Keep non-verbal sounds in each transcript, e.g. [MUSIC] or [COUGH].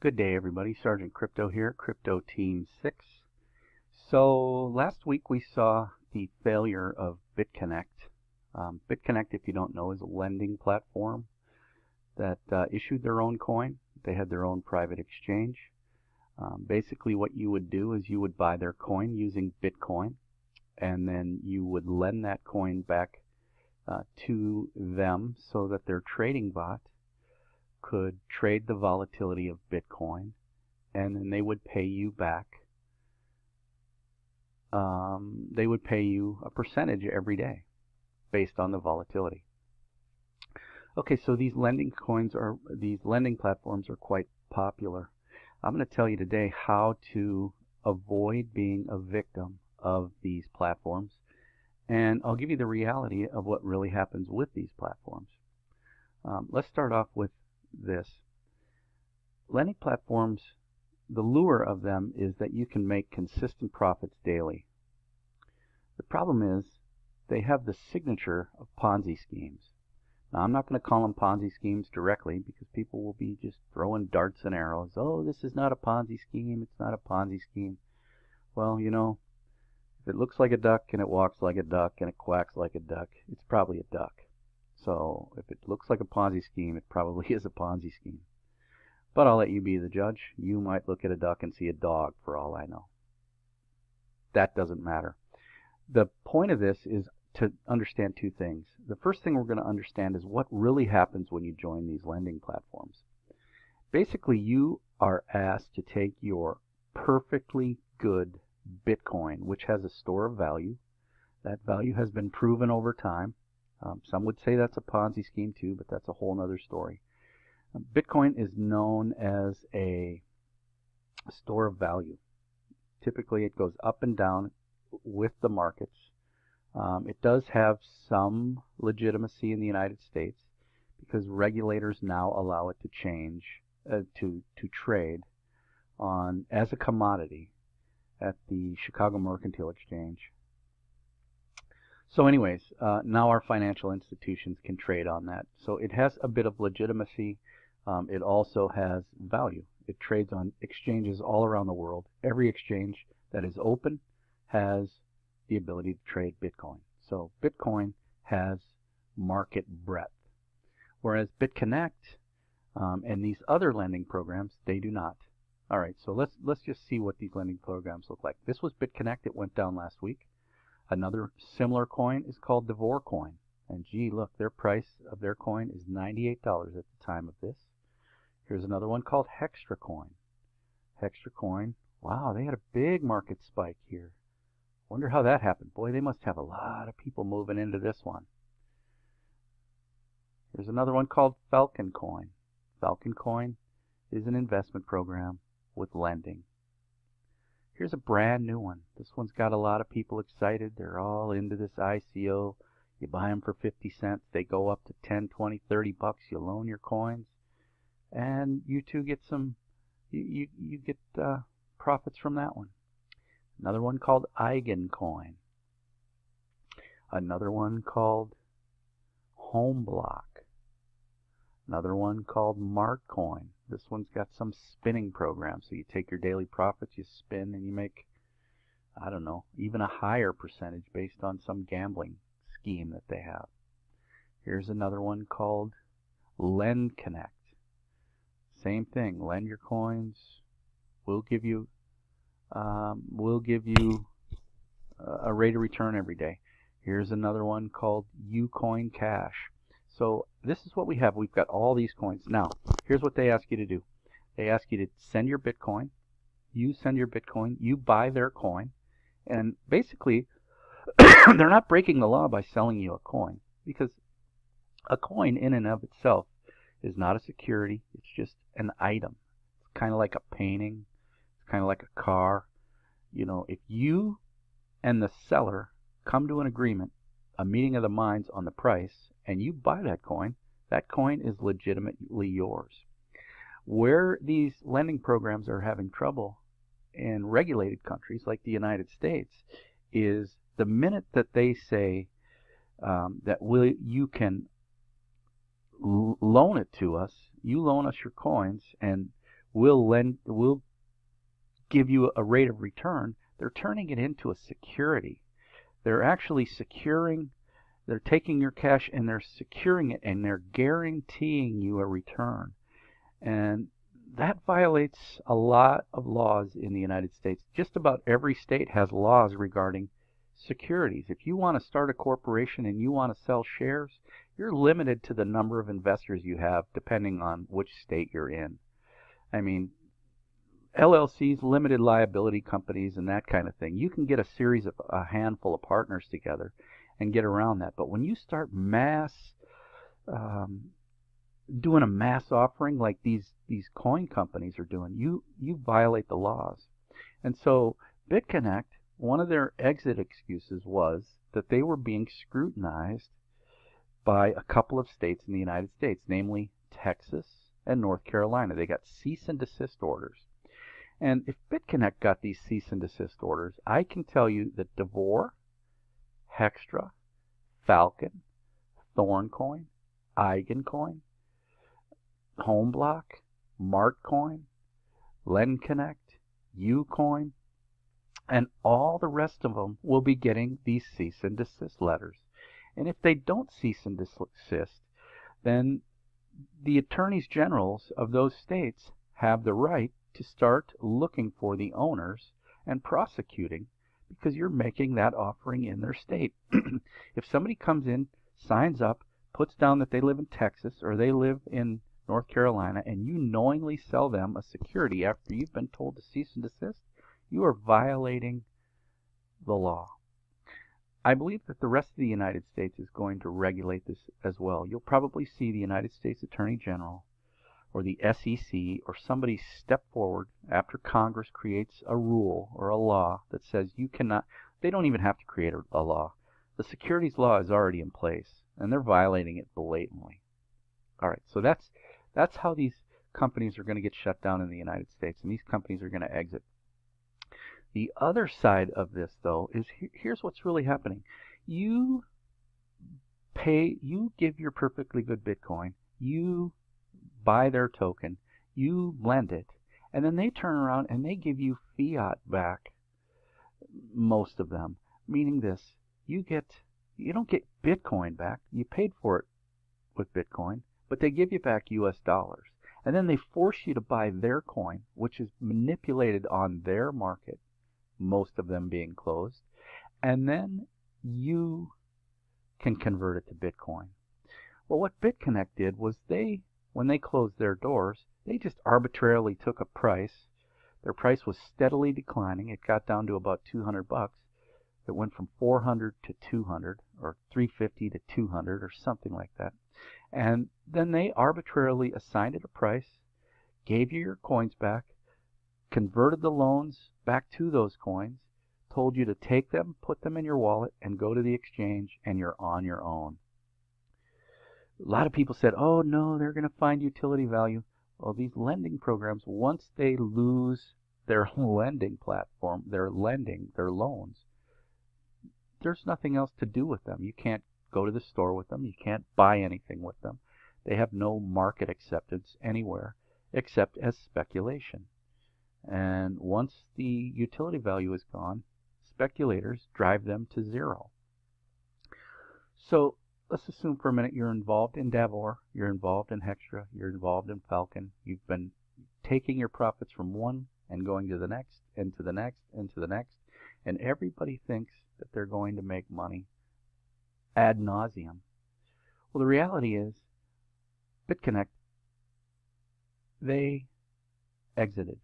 Good day, everybody. Sergeant Crypto here, Crypto Team 6. So, last week we saw the failure of BitConnect. Um, BitConnect, if you don't know, is a lending platform that uh, issued their own coin. They had their own private exchange. Um, basically, what you would do is you would buy their coin using Bitcoin, and then you would lend that coin back uh, to them so that their trading bot could trade the volatility of Bitcoin, and then they would pay you back. Um, they would pay you a percentage every day based on the volatility. Okay, so these lending coins are these lending platforms are quite popular. I'm going to tell you today how to avoid being a victim of these platforms, and I'll give you the reality of what really happens with these platforms. Um, let's start off with this. Lending platforms, the lure of them is that you can make consistent profits daily. The problem is they have the signature of Ponzi schemes. Now, I'm not going to call them Ponzi schemes directly because people will be just throwing darts and arrows. Oh, this is not a Ponzi scheme. It's not a Ponzi scheme. Well, you know, if it looks like a duck and it walks like a duck and it quacks like a duck, it's probably a duck. So if it looks like a Ponzi scheme, it probably [LAUGHS] is a Ponzi scheme. But I'll let you be the judge. You might look at a duck and see a dog for all I know. That doesn't matter. The point of this is to understand two things. The first thing we're going to understand is what really happens when you join these lending platforms. Basically, you are asked to take your perfectly good Bitcoin, which has a store of value. That value has been proven over time. Um, some would say that's a Ponzi scheme too, but that's a whole other story. Um, Bitcoin is known as a store of value. Typically, it goes up and down with the markets. Um, it does have some legitimacy in the United States because regulators now allow it to change, uh, to to trade on as a commodity at the Chicago Mercantile Exchange. So anyways, uh, now our financial institutions can trade on that. So it has a bit of legitimacy. Um, it also has value. It trades on exchanges all around the world. Every exchange that is open has the ability to trade Bitcoin. So Bitcoin has market breadth. Whereas BitConnect um, and these other lending programs, they do not. All right, so let's let's just see what these lending programs look like. This was BitConnect. It went down last week. Another similar coin is called Devor coin. And gee, look, their price of their coin is $98 at the time of this. Here's another one called Hextra coin. Hextra coin, wow, they had a big market spike here. Wonder how that happened. Boy, they must have a lot of people moving into this one. Here's another one called Falcon coin. Falcon coin is an investment program with lending. Here's a brand new one. This one's got a lot of people excited. They're all into this ICO. You buy them for 50 cents. They go up to 10, 20, 30 bucks. You loan your coins. And you too get some, you, you, you get uh, profits from that one. Another one called Eigencoin. Another one called Homeblock. Another one called Martcoin. This one's got some spinning program. So you take your daily profits, you spin, and you make, I don't know, even a higher percentage based on some gambling scheme that they have. Here's another one called Lend Connect. Same thing. Lend your coins. We'll give you, um, we'll give you a rate of return every day. Here's another one called Ucoin Cash. So this is what we have. We've got all these coins. Now, here's what they ask you to do. They ask you to send your Bitcoin. You send your Bitcoin. You buy their coin. And basically, [COUGHS] they're not breaking the law by selling you a coin because a coin in and of itself is not a security. It's just an item. It's kind of like a painting. It's kind of like a car. You know, if you and the seller come to an agreement, a meeting of the minds on the price, and you buy that coin, that coin is legitimately yours. Where these lending programs are having trouble in regulated countries like the United States is the minute that they say um, that will, you can loan it to us, you loan us your coins, and we'll lend we'll give you a rate of return, they're turning it into a security. They're actually securing they're taking your cash and they're securing it and they're guaranteeing you a return. And that violates a lot of laws in the United States. Just about every state has laws regarding securities. If you want to start a corporation and you want to sell shares, you're limited to the number of investors you have depending on which state you're in. I mean, LLCs, limited liability companies, and that kind of thing. You can get a series of a handful of partners together and get around that. But when you start mass um, doing a mass offering like these these coin companies are doing, you you violate the laws. And so BitConnect, one of their exit excuses was that they were being scrutinized by a couple of states in the United States, namely Texas and North Carolina. They got cease and desist orders. And if BitConnect got these cease and desist orders, I can tell you that Devore Hextra, Falcon, Thorncoin, Eigencoin, Homeblock, Martcoin, LendConnect, Ucoin, and all the rest of them will be getting these cease and desist letters. And if they don't cease and desist, then the attorneys generals of those states have the right to start looking for the owners and prosecuting because you're making that offering in their state. [CLEARS THROAT] if somebody comes in, signs up, puts down that they live in Texas or they live in North Carolina, and you knowingly sell them a security after you've been told to cease and desist, you are violating the law. I believe that the rest of the United States is going to regulate this as well. You'll probably see the United States Attorney General or the SEC or somebody step forward after Congress creates a rule or a law that says you cannot, they don't even have to create a, a law. The securities law is already in place and they're violating it blatantly. All right, so that's that's how these companies are going to get shut down in the United States and these companies are going to exit. The other side of this though is here's what's really happening. You pay you give your perfectly good Bitcoin, you buy their token, you lend it, and then they turn around and they give you fiat back, most of them. Meaning this, you get you don't get Bitcoin back. You paid for it with Bitcoin, but they give you back US dollars. And then they force you to buy their coin, which is manipulated on their market, most of them being closed, and then you can convert it to Bitcoin. Well, what BitConnect did was they when they closed their doors, they just arbitrarily took a price. Their price was steadily declining. It got down to about 200 bucks. It went from 400 to 200 or 350 to 200 or something like that. And then they arbitrarily assigned it a price, gave you your coins back, converted the loans back to those coins, told you to take them, put them in your wallet, and go to the exchange, and you're on your own a lot of people said, oh no, they're going to find utility value. Well, these lending programs, once they lose their [LAUGHS] lending platform, their lending, their loans, there's nothing else to do with them. You can't go to the store with them. You can't buy anything with them. They have no market acceptance anywhere except as speculation. And once the utility value is gone, speculators drive them to zero. So let's assume for a minute you're involved in Davor, you're involved in Hextra, you're involved in Falcon. You've been taking your profits from one and going to the next and to the next and to the next. And everybody thinks that they're going to make money ad nauseum. Well, the reality is, BitConnect, they exited.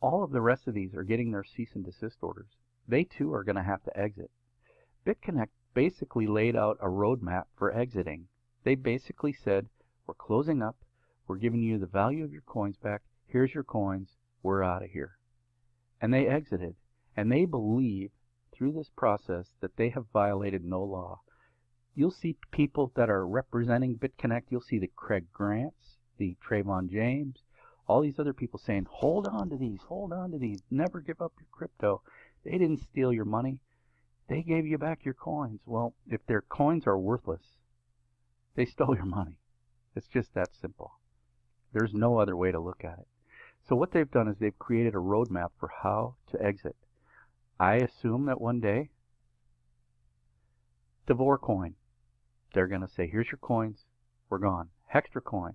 All of the rest of these are getting their cease and desist orders. They too are going to have to exit. BitConnect basically laid out a roadmap for exiting. They basically said, we're closing up, we're giving you the value of your coins back, here's your coins, we're out of here. And they exited. And they believe through this process that they have violated no law. You'll see people that are representing BitConnect, you'll see the Craig Grants, the Trevon James, all these other people saying, hold on to these, hold on to these, never give up your crypto. They didn't steal your money. They gave you back your coins. Well, if their coins are worthless, they stole your money. It's just that simple. There's no other way to look at it. So what they've done is they've created a roadmap for how to exit. I assume that one day, Devore coin, they're going to say, here's your coins, we're gone. Hextra coin,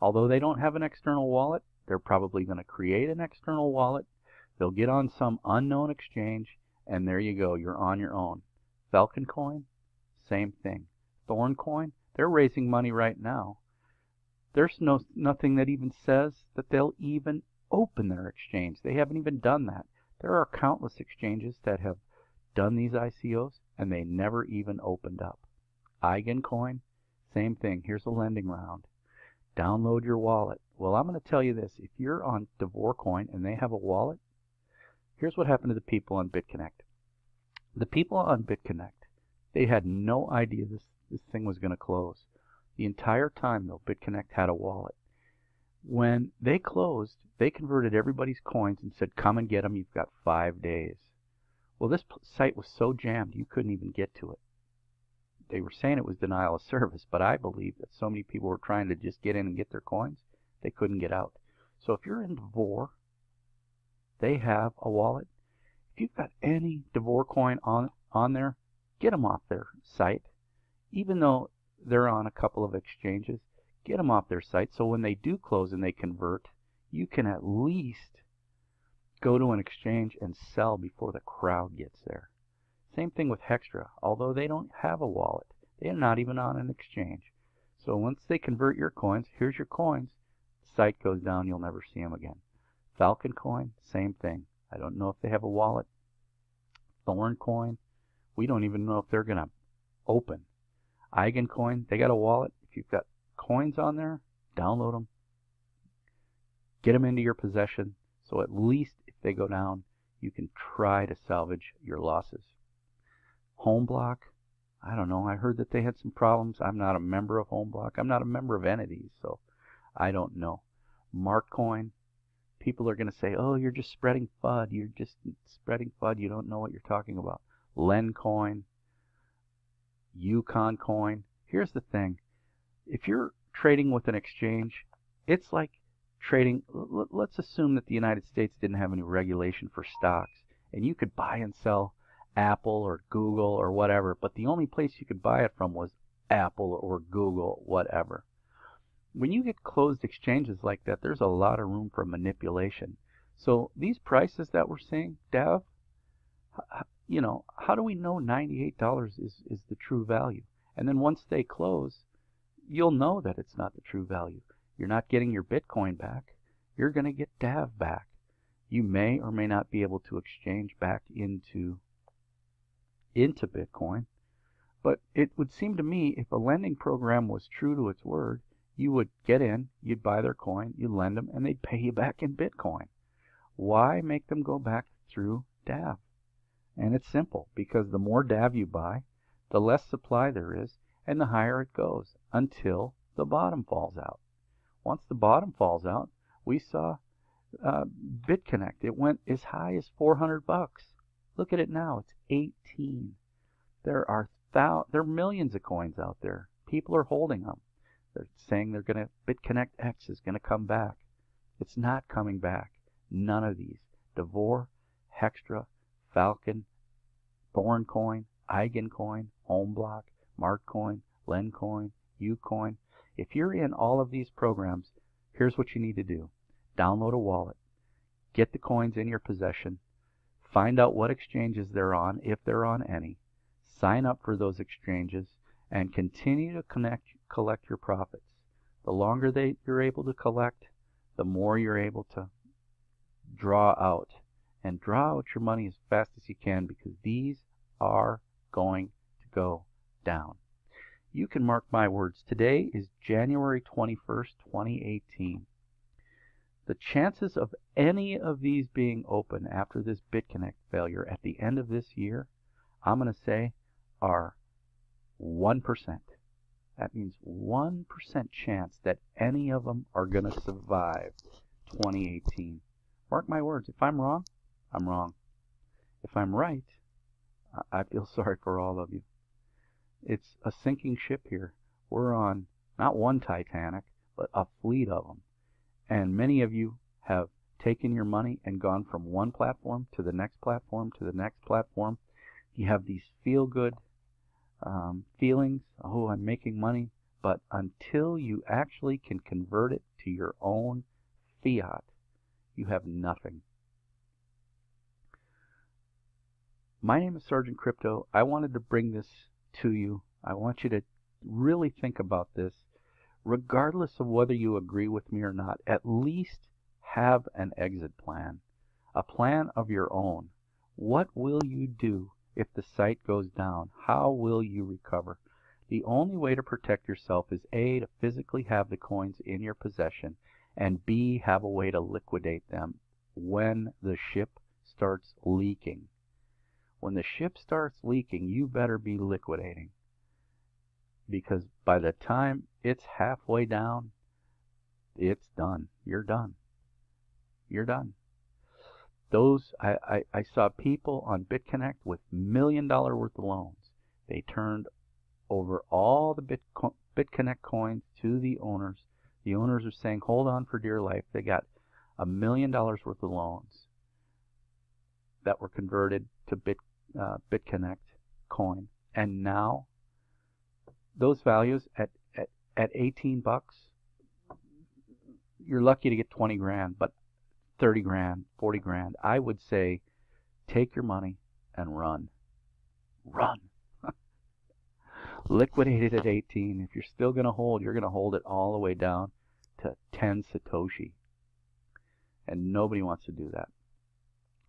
although they don't have an external wallet, they're probably going to create an external wallet. They'll get on some unknown exchange, and there you go, you're on your own. Falcon coin, same thing. Thorn coin, they're raising money right now. There's no nothing that even says that they'll even open their exchange. They haven't even done that. There are countless exchanges that have done these ICOs and they never even opened up. Eigencoin, same thing. Here's a lending round. Download your wallet. Well, I'm going to tell you this. If you're on DevoreCoin and they have a wallet, here's what happened to the people on BitConnect. The people on BitConnect, they had no idea this, this thing was going to close. The entire time, though, BitConnect had a wallet. When they closed, they converted everybody's coins and said, come and get them, you've got five days. Well, this site was so jammed you couldn't even get to it. They were saying it was denial of service, but I believe that so many people were trying to just get in and get their coins, they couldn't get out. So if you're in Devore, they have a wallet. If you've got any Devore coin on, on there, get them off their site. Even though they're on a couple of exchanges, get them off their site so when they do close and they convert, you can at least go to an exchange and sell before the crowd gets there. Same thing with Hextra. Although they don't have a wallet, they are not even on an exchange. So once they convert your coins, here's your coins. The site goes down, you'll never see them again. Falcon Coin, same thing. I don't know if they have a wallet. Thorn Coin, we don't even know if they're going to open. Eigen Coin, they got a wallet. If you've got coins on there, download them. Get them into your possession so at least if they go down, you can try to salvage your losses. Homeblock, I don't know. I heard that they had some problems. I'm not a member of Homeblock. I'm not a member of these, so I don't know. Martcoin, people are going to say, oh, you're just spreading FUD. You're just spreading FUD. You don't know what you're talking about. Lencoin, Yukon Coin. Here's the thing. If you're trading with an exchange, it's like trading. Let's assume that the United States didn't have any regulation for stocks, and you could buy and sell Apple or Google or whatever, but the only place you could buy it from was Apple or Google, whatever. When you get closed exchanges like that, there's a lot of room for manipulation. So these prices that we're seeing, Dev, you know, how do we know $98 is, is the true value? And then once they close, you'll know that it's not the true value. You're not getting your Bitcoin back. You're going to get DAV back. You may or may not be able to exchange back into into Bitcoin. But it would seem to me if a lending program was true to its word, you would get in, you'd buy their coin, you'd lend them, and they'd pay you back in Bitcoin. Why make them go back through DAV? And it's simple, because the more DAV you buy, the less supply there is, and the higher it goes, until the bottom falls out. Once the bottom falls out, we saw uh, BitConnect. It went as high as 400 bucks. Look at it now. It's 18. There are thou there are millions of coins out there. People are holding them. They're saying they're going to BitConnect X is going to come back. It's not coming back. None of these. Devore, Hextra, Falcon, Thorncoin, Eigencoin, Homeblock, Martcoin, Lencoin, Ucoin. If you're in all of these programs, here's what you need to do. Download a wallet. Get the coins in your possession. Find out what exchanges they're on, if they're on any. Sign up for those exchanges and continue to connect, collect your profits. The longer they, you're able to collect, the more you're able to draw out and draw out your money as fast as you can because these are going to go down. You can mark my words. Today is January 21st, 2018. The chances of any of these being open after this BitConnect failure at the end of this year, I'm going to say, are 1%. That means 1% chance that any of them are going to survive 2018. Mark my words. If I'm wrong, I'm wrong. If I'm right, I feel [LAUGHS] sorry for all of you. It's a sinking ship here. We're on not one Titanic, but a fleet of them. And many of you have taken your money and gone from one platform to the next platform to the next platform. You have these feel good um, feelings. Oh, I'm making money. But until you actually can convert it to your own fiat, you have nothing. My name is Sergeant Crypto. I wanted to bring this to you. I want you to really think about this. Regardless of whether you agree with me or not, at least have an exit plan, a plan of your own. What will you do if the site goes down? How will you recover? The only way to protect yourself is A, to physically have the coins in your possession, and B, have a way to liquidate them when the ship starts leaking. When the ship starts leaking, you better be liquidating. Because by the time it's halfway down, it's done. You're done. You're done. Those I, I, I saw people on BitConnect with million dollar worth of loans. They turned over all the Bitco BitConnect coins to the owners. The owners are saying, hold on for dear life. They got a million dollars worth of loans that were converted to Bit uh, BitConnect coin. And now those values at, at, at 18 bucks, you're lucky to get 20 grand, but 30 grand, 40 grand. I would say take your money and run. Run. [LAUGHS] Liquidate it at 18. If you're still going to hold, you're going to hold it all the way down to 10 Satoshi. And nobody wants to do that.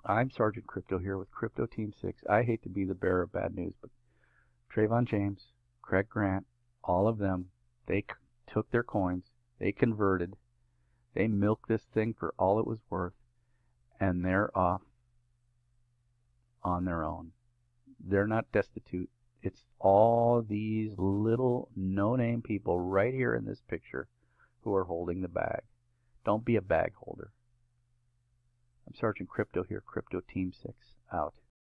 I'm Sergeant Crypto here with Crypto Team 6. I hate to be the bearer of bad news, but Trevon James, Craig Grant, all of them, they took their coins, they converted, they milked this thing for all it was worth, and they're off on their own. They're not destitute. It's all these little no-name people right here in this picture who are holding the bag. Don't be a bag holder. I'm Sergeant Crypto here, Crypto Team 6, out.